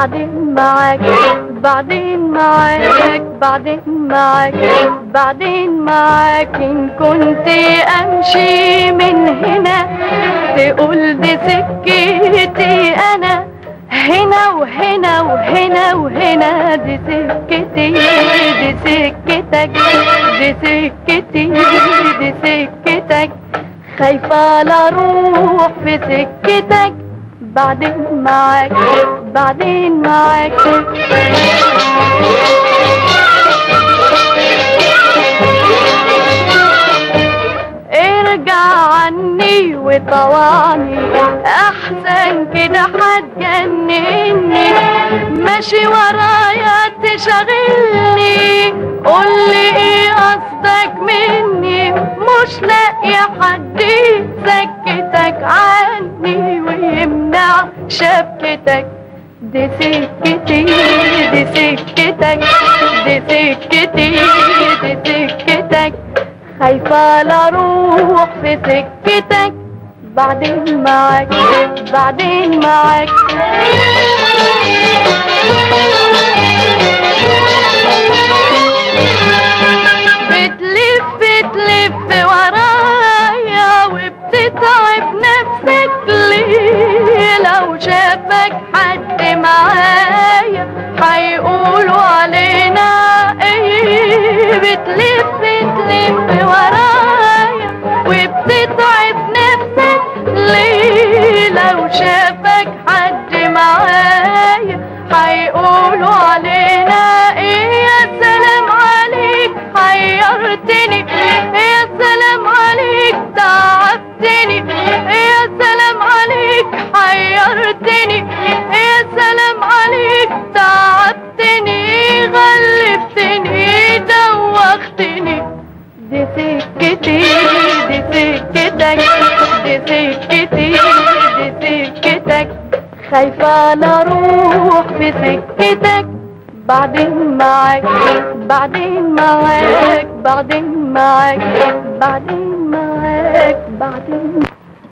بعدين معاك بعدين معاك بعدين معاك بعدين معاك إن كنت أمشي من هنا تقول دي سكتي أنا. هنا وهنا وهنا وهنا دي سكتي دي سكتك دي سكتي دي سكتك. خايفة لا أروح في سكتك بعدين معاك بعدين معاك. ارجع عني وطوعني أحسن كده هتجنني ماشي ورايا تشغلني قولي إيه قصدك مني. مش لاقي حد يسكتك عني ويمنع شبكتك. دي سكتي دي سكتك دي سكتي دي سكتك خايفة لا أروح في سكتك بعدين معاك بعدين معاك بتلف بتلف ورايا وبتتعب نفسك ليه لو شافك حد معايا هيقولوا علينا دي سكتي خايفة لا أروح في سكتك بعدين معاك بعدين معاك بعدين معاك بعدين معاك بعدين